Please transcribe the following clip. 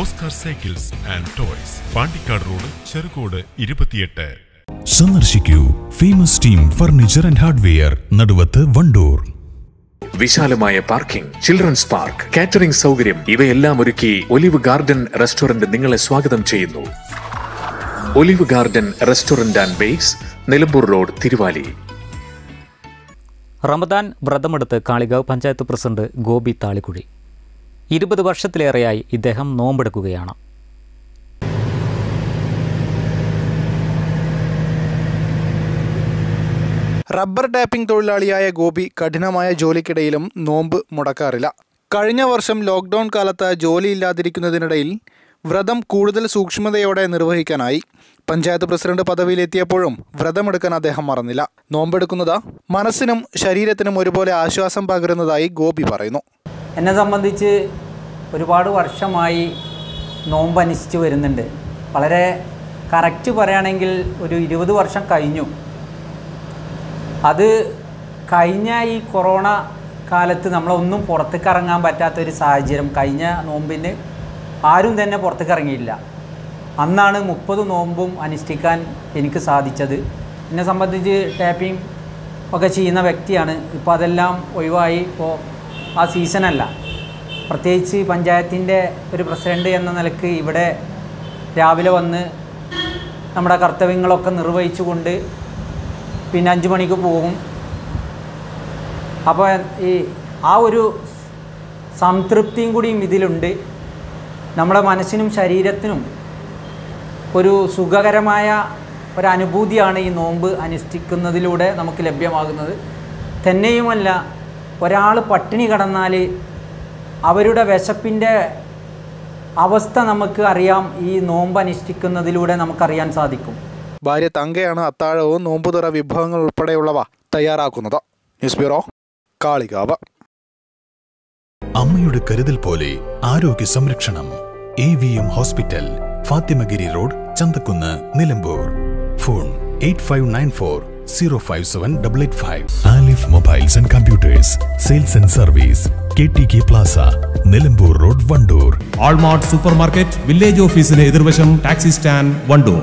Oscar cycles and toys. Pandikkad road Cherukode ഇരുപത്തിയെട്ട്. സന്ദർശിക്കൂ. Famous team furniture and hardware Naduvath Wandoor. വിശാലമായ parking children's park catering സൗകര്യം ഇവയെല്ലാം ഒരുക്കി ഒലിവ് ഗാർഡൻ റെസ്റ്റോറന്റ് നിങ്ങളെ സ്വാഗതം ചെയ്യുന്നു. Olive Garden restaurant and bakes Nilambur road Thiruvali. Ramadan വ്രതമെടുത്ത് Kalikavu panchayat president Gopi Thalikkuzhi. ഇരുപത് വർഷത്തിലേറെയായി ഇദ്ദേഹം നോമ്പെടുക്കുകയാണ്. റബ്ബർ ടാപ്പിംഗ് തൊഴിലാളിയായ ഗോപി കഠിനമായ ജോലിക്കിടയിലും നോമ്പ് മുടക്കാറില്ല. കഴിഞ്ഞ വർഷം ലോക്ക്ഡൗൺ കാലത്ത് ജോലിയില്ലാതിരിക്കുന്നതിനിടയിൽ വ്രതം കൂടുതൽ സൂക്ഷ്മതയോടെ നിർവഹിക്കാനായി പഞ്ചായത്ത് പ്രസിഡന്റ് പദവിയിലെത്തിയപ്പോഴും വ്രതമെടുക്കാൻ അദ്ദേഹം മറന്നില്ല. നോമ്പെടുക്കുന്നത് മനസ്സിനും ശരീരത്തിനും ഒരുപോലെ ആശ്വാസം പകരുന്നതായി ഗോപി പറയുന്നു. എന്നെ സംബന്ധിച്ച് ഒരുപാട് വർഷമായി നോമ്പ് അനുഷ്ഠിച്ച് വരുന്നുണ്ട്. വളരെ കറക്റ്റ് പറയുകയാണെങ്കിൽ ഒരു ഇരുപത് വർഷം കഴിഞ്ഞു. അത് കഴിഞ്ഞ ഈ കൊറോണ കാലത്ത് നമ്മളൊന്നും പുറത്തേക്ക് ഇറങ്ങാൻ പറ്റാത്തൊരു സാഹചര്യം. കഴിഞ്ഞ നോമ്പിന് ആരും തന്നെ പുറത്തേക്ക് ഇറങ്ങിയില്ല അന്നാണ് മുപ്പത് നോമ്പും അനുഷ്ഠിക്കാൻ എനിക്ക് സാധിച്ചത്. എന്നെ സംബന്ധിച്ച് ടാപ്പിംഗ് ഒക്കെ ചെയ്യുന്ന വ്യക്തിയാണ്. ഇപ്പോൾ അതെല്ലാം ഒഴിവായി. ഇപ്പോൾ ആ സീസണല്ല. പ്രത്യേകിച്ച് പഞ്ചായത്തിന്റെ ഒരു പ്രസിഡന്റ് എന്ന നിലയ്ക്ക് ഇവിടെ രാവിലെ വന്ന് നമ്മുടെ കർത്തവ്യങ്ങളൊക്കെ നിർവഹിച്ചുകൊണ്ട് പിന്നെ അഞ്ച് മണിക്ക് പോകും. അപ്പോൾ ഈ ആ ഒരു സംതൃപ്തിയും കൂടിയും ഇതിലുണ്ട്. നമ്മുടെ മനസ്സിനും ശരീരത്തിനും ഒരു സുഖകരമായ ഒരനുഭൂതിയാണ് ഈ നോമ്പ് അനുഷ്ഠിക്കുന്നതിലൂടെ നമുക്ക് ലഭ്യമാകുന്നത്. തന്നെയുമല്ല ഒരാൾ പട്ടിണി കടന്നാൽ അവരുടെ വിശപ്പിന്റെ അവസ്ഥ നമുക്ക് അറിയാം. ഈ നോമ്പ് അനുഷ്ഠിക്കുന്നതിലൂടെ നമുക്കറിയാൻ സാധിക്കും. ഭാര്യ തങ്കയാണ് അത്താഴവും നോമ്പുതുറ വിഭവങ്ങൾ ഉൾപ്പെടെയുള്ളവ തയ്യാറാക്കുന്നത്. News bureau Kalikavu. അമ്മയുടെ കരുതൽ പോലെ ആരോഗ്യ സംരക്ഷണം. A V M hospital Fathimagiri road Chanthakkunnu Nilambur. Phone eight five nine four zero five seven double eight five Alif mobiles and computers sales and service K T K plaza Nilambur road Wandoor Allmart super market village ഓഫീസിന് എതിർവശം taxi stand Wandoor